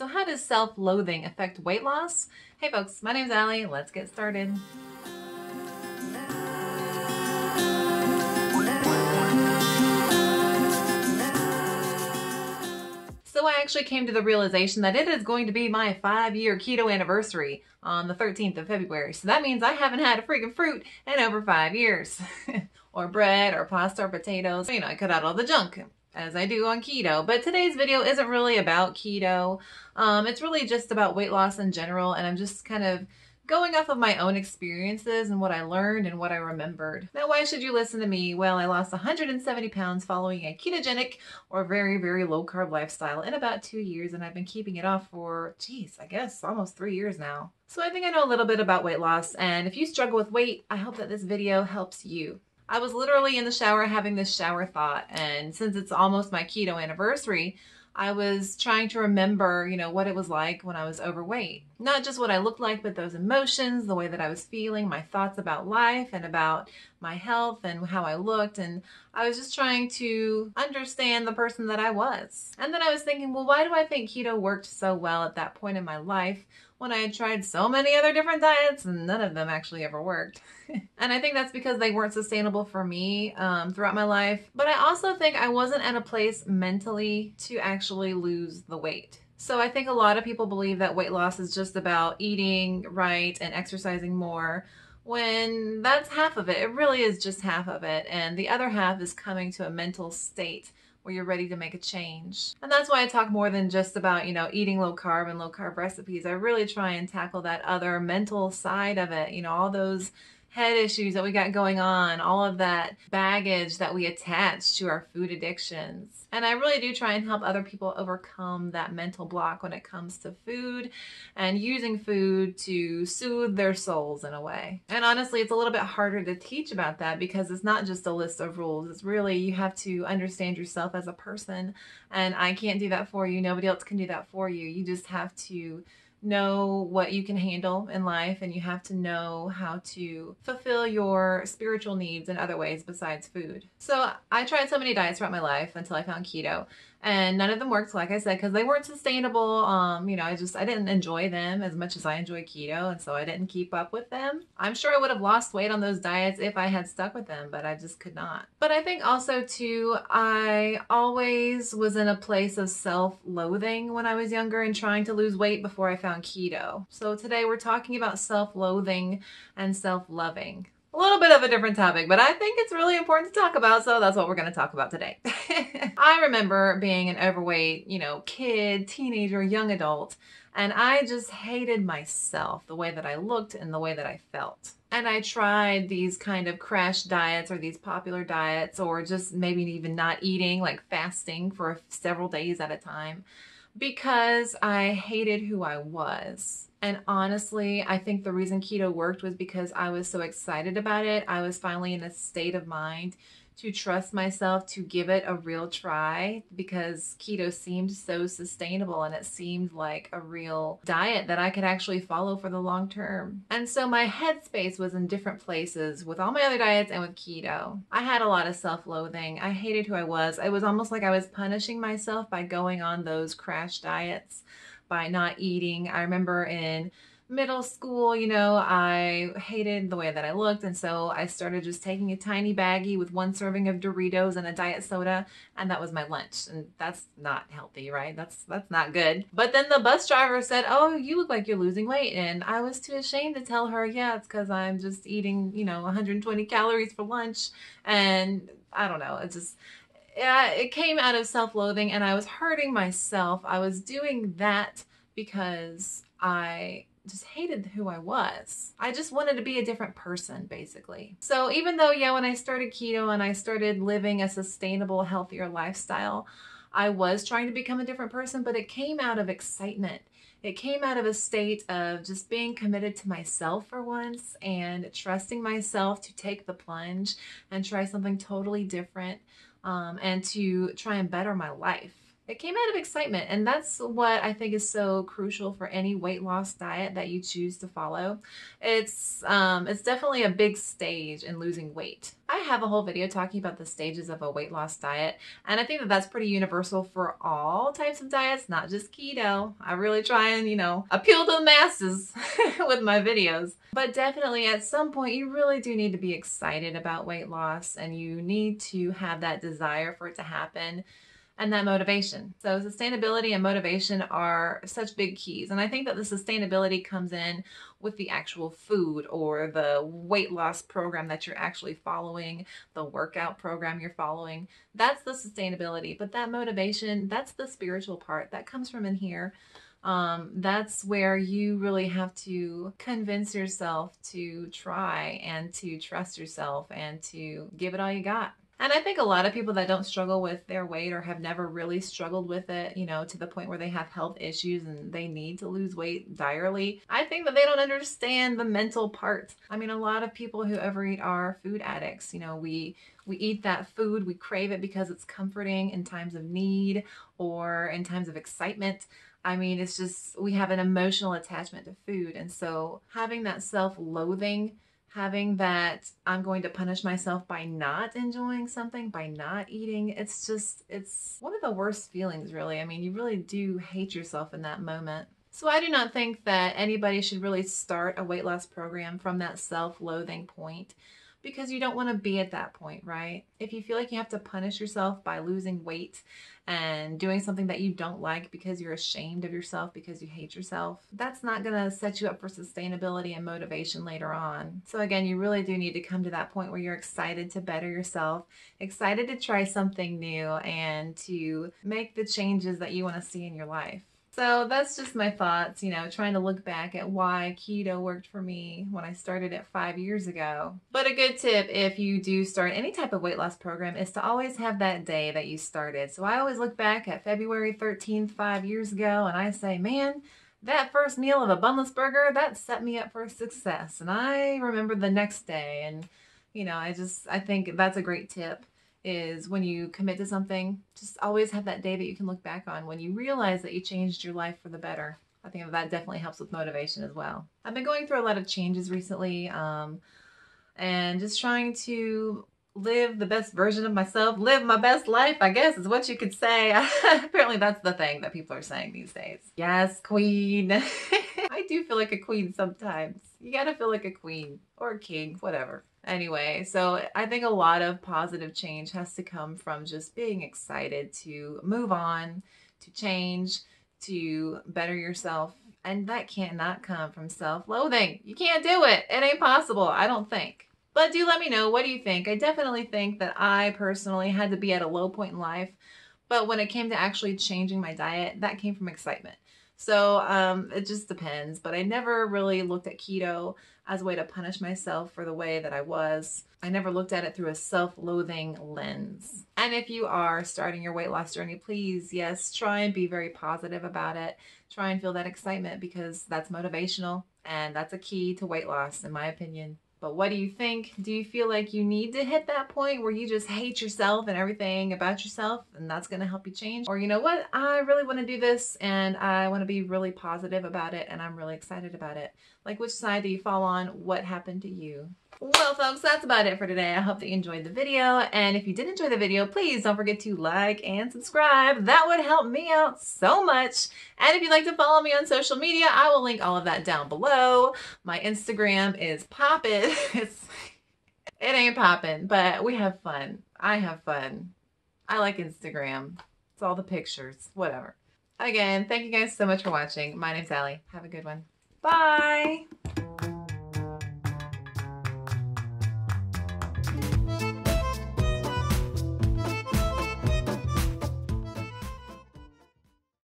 So how does self-loathing affect weight loss? Hey folks, my name is Ally. Let's get started. So I actually came to the realization that it is going to be my five year keto anniversary on the 13th of February. So that means I haven't had a freaking fruit in over five years. or bread or pasta or potatoes. You know, I cut out all the junk as I do on keto. But today's video isn't really about keto. Um, it's really just about weight loss in general. And I'm just kind of going off of my own experiences and what I learned and what I remembered. Now, why should you listen to me? Well, I lost 170 pounds following a ketogenic or very, very low carb lifestyle in about two years, and I've been keeping it off for, geez, I guess almost three years now. So I think I know a little bit about weight loss, and if you struggle with weight, I hope that this video helps you. I was literally in the shower having this shower thought, and since it's almost my keto anniversary, I was trying to remember, you know, what it was like when I was overweight. Not just what I looked like, but those emotions, the way that I was feeling, my thoughts about life and about my health and how I looked. And I was just trying to understand the person that I was. And then I was thinking, well, why do I think keto worked so well at that point in my life when I had tried so many other different diets and none of them actually ever worked? and I think that's because they weren't sustainable for me um, throughout my life. But I also think I wasn't at a place mentally to actually lose the weight. So I think a lot of people believe that weight loss is just about eating right and exercising more when that's half of it. It really is just half of it. And the other half is coming to a mental state where you're ready to make a change. And that's why I talk more than just about, you know, eating low carb and low carb recipes. I really try and tackle that other mental side of it, you know, all those head issues that we got going on, all of that baggage that we attach to our food addictions. And I really do try and help other people overcome that mental block when it comes to food and using food to soothe their souls in a way. And honestly, it's a little bit harder to teach about that because it's not just a list of rules. It's really, you have to understand yourself as a person. And I can't do that for you. Nobody else can do that for you. You just have to know what you can handle in life and you have to know how to fulfill your spiritual needs in other ways besides food. So I tried so many diets throughout my life until I found keto and none of them worked like i said because they weren't sustainable um you know i just i didn't enjoy them as much as i enjoy keto and so i didn't keep up with them. I'm sure i would have lost weight on those diets if i had stuck with them but i just could not. But i think also too i always was in a place of self-loathing when i was younger and trying to lose weight before i found keto. So today we're talking about self-loathing and self-loving. A little bit of a different topic, but I think it's really important to talk about, so that's what we're going to talk about today. I remember being an overweight, you know, kid, teenager, young adult, and I just hated myself, the way that I looked and the way that I felt. And I tried these kind of crash diets or these popular diets or just maybe even not eating, like fasting for several days at a time because I hated who I was. And honestly, I think the reason keto worked was because I was so excited about it. I was finally in a state of mind to trust myself to give it a real try because keto seemed so sustainable and it seemed like a real diet that I could actually follow for the long term. And so my headspace was in different places with all my other diets and with keto. I had a lot of self loathing. I hated who I was. It was almost like I was punishing myself by going on those crash diets by not eating. I remember in middle school, you know, I hated the way that I looked. And so I started just taking a tiny baggie with one serving of Doritos and a diet soda. And that was my lunch. And that's not healthy, right? That's, that's not good. But then the bus driver said, oh, you look like you're losing weight. And I was too ashamed to tell her, yeah, it's because I'm just eating, you know, 120 calories for lunch. And I don't know. It's just, yeah, it came out of self-loathing and I was hurting myself. I was doing that because I just hated who I was. I just wanted to be a different person, basically. So even though, yeah, when I started keto and I started living a sustainable, healthier lifestyle, I was trying to become a different person, but it came out of excitement. It came out of a state of just being committed to myself for once and trusting myself to take the plunge and try something totally different um, and to try and better my life. It came out of excitement, and that's what I think is so crucial for any weight loss diet that you choose to follow. It's um, it's definitely a big stage in losing weight. I have a whole video talking about the stages of a weight loss diet, and I think that that's pretty universal for all types of diets, not just keto. I really try and, you know, appeal to the masses with my videos. But definitely at some point, you really do need to be excited about weight loss, and you need to have that desire for it to happen and that motivation. So sustainability and motivation are such big keys. And I think that the sustainability comes in with the actual food or the weight loss program that you're actually following, the workout program you're following. That's the sustainability. But that motivation, that's the spiritual part that comes from in here. Um, that's where you really have to convince yourself to try and to trust yourself and to give it all you got. And I think a lot of people that don't struggle with their weight or have never really struggled with it, you know, to the point where they have health issues and they need to lose weight direly, I think that they don't understand the mental part. I mean, a lot of people who overeat are food addicts. You know, we we eat that food, we crave it because it's comforting in times of need or in times of excitement. I mean, it's just we have an emotional attachment to food. And so having that self-loathing having that I'm going to punish myself by not enjoying something, by not eating. It's just, it's one of the worst feelings, really. I mean, you really do hate yourself in that moment. So I do not think that anybody should really start a weight loss program from that self-loathing point because you don't want to be at that point, right? If you feel like you have to punish yourself by losing weight and doing something that you don't like because you're ashamed of yourself because you hate yourself, that's not going to set you up for sustainability and motivation later on. So again, you really do need to come to that point where you're excited to better yourself, excited to try something new and to make the changes that you want to see in your life. So that's just my thoughts, you know, trying to look back at why keto worked for me when I started it five years ago. But a good tip if you do start any type of weight loss program is to always have that day that you started. So I always look back at February 13th, five years ago, and I say, man, that first meal of a bunless burger, that set me up for success. And I remember the next day and you know, I just I think that's a great tip is when you commit to something, just always have that day that you can look back on when you realize that you changed your life for the better. I think that definitely helps with motivation as well. I've been going through a lot of changes recently um, and just trying to live the best version of myself, live my best life, I guess is what you could say. Apparently that's the thing that people are saying these days. Yes, queen. I do feel like a queen sometimes. You gotta feel like a queen or a king, whatever. Anyway, so I think a lot of positive change has to come from just being excited to move on, to change, to better yourself. And that cannot come from self-loathing. You can't do it. It ain't possible, I don't think. But do let me know, what do you think? I definitely think that I personally had to be at a low point in life. But when it came to actually changing my diet, that came from excitement. So um, it just depends. But I never really looked at keto as a way to punish myself for the way that I was. I never looked at it through a self-loathing lens. And if you are starting your weight loss journey, please, yes, try and be very positive about it. Try and feel that excitement because that's motivational and that's a key to weight loss, in my opinion. But what do you think? Do you feel like you need to hit that point where you just hate yourself and everything about yourself and that's to help you change? Or you know what? I really want to do this and I want to be really positive about it and I'm really excited about it. Like which side do you fall on? What happened to you? Well, folks, that's about it for today. I hope that you enjoyed the video. And if you did enjoy the video, please don't forget to like and subscribe. That would help me out so much. And if you'd like to follow me on social media, I will link all of that down below. My Instagram is poppin'. It's, it ain't poppin', but we have fun. I have fun. I like Instagram. It's all the pictures, whatever. Again, thank you guys so much for watching. My name's Ally. Have a good one. Bye.